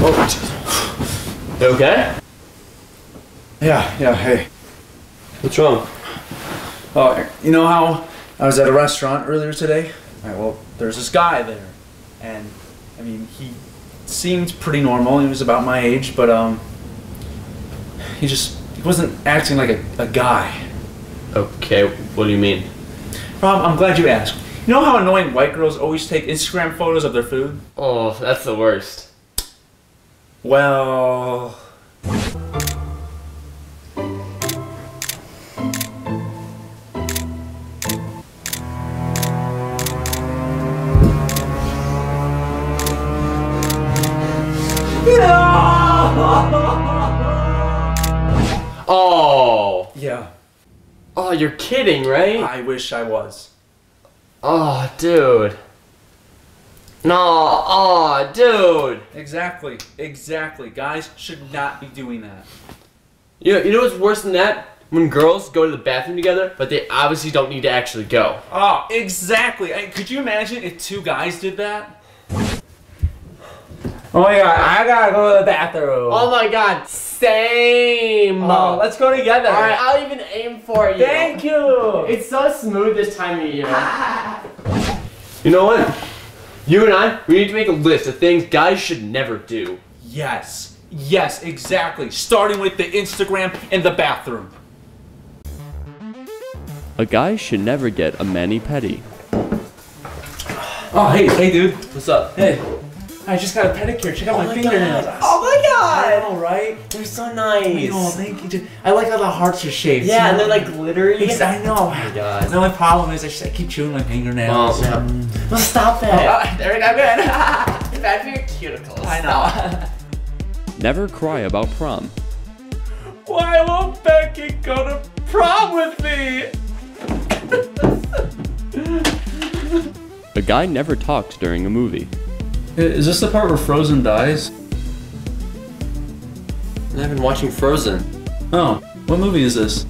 You okay? Yeah, yeah, hey. What's wrong? Oh, you know how I was at a restaurant earlier today? Alright, well, there's this guy there. And, I mean, he seemed pretty normal. He was about my age, but, um, he just, he wasn't acting like a, a guy. Okay, what do you mean? Rob, I'm glad you asked. You know how annoying white girls always take Instagram photos of their food? Oh, that's the worst. Well. Oh! Yeah, Oh, you're kidding, right? I wish I was. Oh, dude. No, oh, ah, dude. Exactly, exactly. Guys should not be doing that. You know, you know what's worse than that? When girls go to the bathroom together, but they obviously don't need to actually go. Oh, exactly. I, could you imagine if two guys did that? Oh my god, I gotta go to the bathroom. Oh my god, same. Oh, let's go together. Alright, I'll even aim for you. Thank you. It's so smooth this time of year. you know what? You and I, we need to make a list of things guys should never do. Yes, yes, exactly. Starting with the Instagram and the bathroom. A guy should never get a mani-pedi. Oh, hey, hey, dude. What's up? Hey, I just got a pedicure. Check out oh my, fingernails. Oh my I god! know, right? They're so nice. Oh, thank you. I like how the hearts are shaped. yeah, you and they're like glittery. Ex- I know. Oh my god. The only problem is I, just, I keep chewing my fingernails. Well, Mm. well, stop Oh, that. uh, there we go. Good. Bad for your cuticles. I know. Never cry about prom. Why won't Becky go to prom with me? A guy never talks during a movie. Is this the part where Frozen dies? I've been watching Frozen. Oh, what movie is this?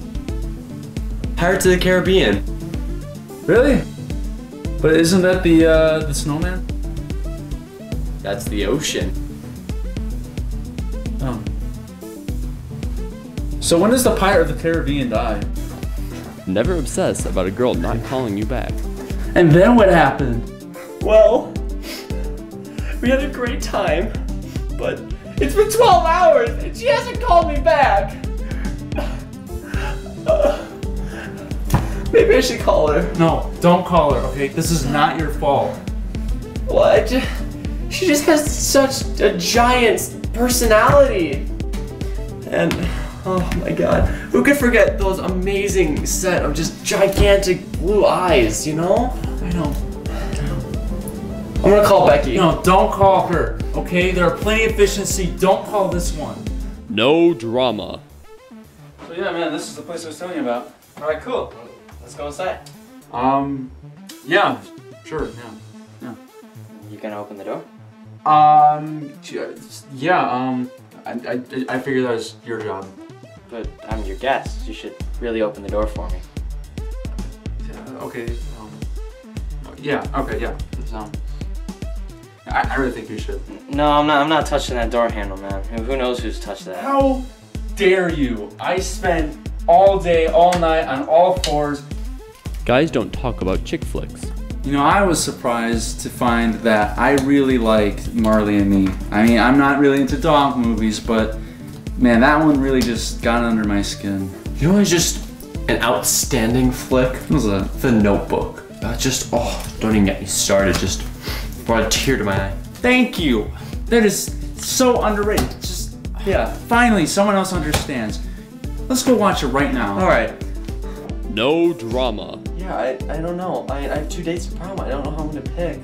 Pirates of the Caribbean. Really? But isn't that the uh, the snowman? That's the ocean. Oh. So when does the Pirate of the Caribbean die? Never obsess about a girl not calling you back. And then what happened? Well, we had a great time, but it's been 12 hours and she hasn't called me back. maybe I should call her. No, don't call her, okay? This is not your fault. What? She just has such a giant personality. And oh my god, who could forget those amazing set of just gigantic blue eyes, you know? I know. I'm gonna call Becky. No, don't call her, okay? There plenty of fish in the sea. Don't call this one. No drama. So yeah, man, this is the place I was telling you about. All right, cool. Let's go inside. Um, yeah, sure, yeah. You gonna open the door? Um, yeah, um, I, I, I figured that was your job. But I'm your guest. You should really open the door for me. Yeah, okay, um, yeah, okay, yeah. It's, um, I, I really think you should. No, I'm not. I'm not touching that door handle, man. Who- Who knows who's touched that? How dare you? I spent all day, all night on all fours. Guys don't talk about chick flicks. You know, I was surprised to find that I really liked Marley and Me. I mean, I'm not really into dog movies, but man, that one really just got under my skin. You know, it's just an outstanding flick. What was that? The Notebook. Uh, just oh, don't even get me started. Just brought a tear to my eye. Thank you. That is so underrated. Just yeah. Finally, someone else understands. Let's go watch it right now. All right. No drama. Yeah, I, I don't know. I, I have two dates to prom. I don't know how I'm gonna pick.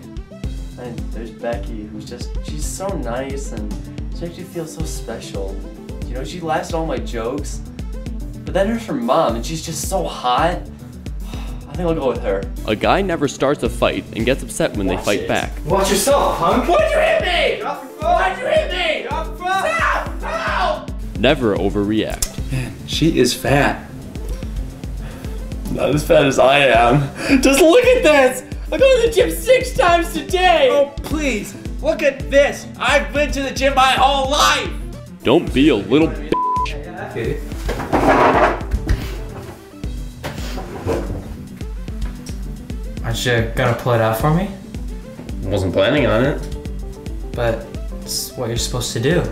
And there's Becky, who's just she's so nice and she makes you feel so special. You know, she laughs at all my jokes. But then there's her mom, and she's just so hot. I think I'll go with her. A guy never starts a fight and gets upset when they fight it. back. Watch yourself, punk! Why'd you hit me? Why'd you hit me? Stop! Help! Never overreact. Man, she is fat. Not as fat as I am. Just look at this! I go to the gym six times a day! Oh, please, look at this. I've been to the gym my whole life. Don't be a little b. Aren't you gonna pull it out for me? Wasn't planning on it. But it's what you're supposed to do.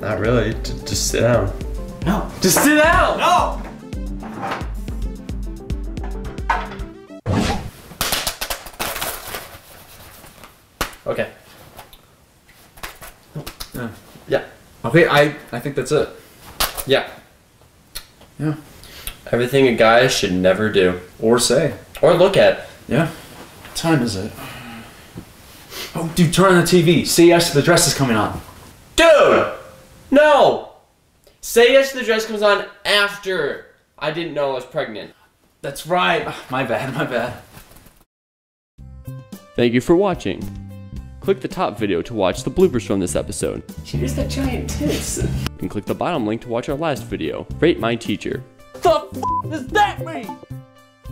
Not really. J- just sit down. No. Just sit down! No! Okay. Yeah. Yeah. Okay, I I think that's it. Yeah. Yeah. Everything a guy should never do. Or say. Or look at. Yeah. What time is it? Oh, dude, turn on the TV. See, yes, to the dress is coming on. Dude! No! Say yes to the dress comes on after I didn't know I was pregnant. That's right. Ah, My bad, my bad. Thank you for watching. Click the top video to watch the bloopers from this episode, Here's that giant tits. and click the bottom link to watch our last video, Rate My Teacher. the f does that mean?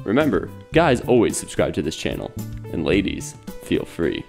Remember, guys always subscribe to this channel, and ladies, feel free.